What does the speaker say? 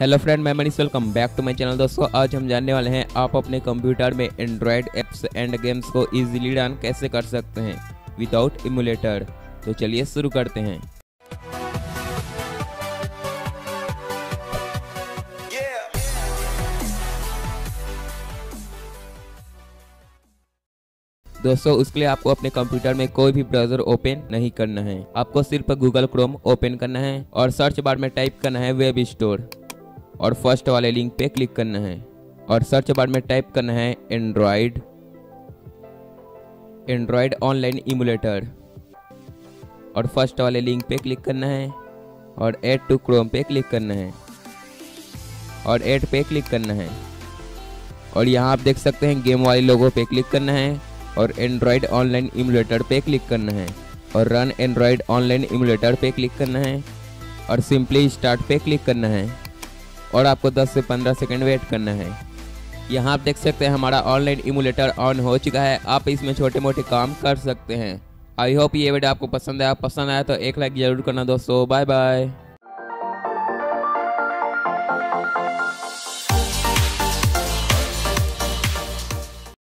Hello friend मैं Manish welcome back to my channel दोस्तों। आज हम जानने वाले हैं, आप अपने कंप्यूटर में एंड्रॉयड एप्स एंड गेम्स को इजीली रन कैसे कर सकते हैं? विदाउट इमुलेटर तो चलिए शुरू करते हैं। दोस्तों, उसके लिए आपको अपने कंप्यूटर में कोई भी ब्राउज़र ओपन नहीं करना है। आपको सिर्फ़ गूगल क्रोम ओपन करना है और सर्च बार में टाइप करना है वेब स्टोर और फ़र्स्ट वाले लिंक पे क्लिक करना है और सर्च बार में टाइप करना है एंड्रॉयड एंड्रॉयड ऑनलाइन इमुलेटर और फ़र्स्ट वाले लिंक पे क्लिक करना है और ऐड टू क्रोम पे क्लिक करना है और ऐड पे क्लिक करना है। और यहाँ आप देख सकते हैं गेम वाले लोगों पे क्लिक करना है और एंड्रॉयड ऑनलाइन इमुलेटर पे क्लिक करना है और रन एंड्रॉयड ऑनलाइन इमुलेटर पे क्लिक करना है और सिंपली स्टार्ट पे क्लिक करना है। और आपको 10 से 15 सेकंड वेट करना है। यहाँ आप देख सकते हैं हमारा ऑनलाइन इमुलेटर ऑन हो चुका है। आप इसमें छोटे मोटे काम कर सकते हैं। आई होप ये वीडियो आपको पसंद आया। पसंद आया तो एक लाइक ज़रूर करना दोस्तों। Bye bye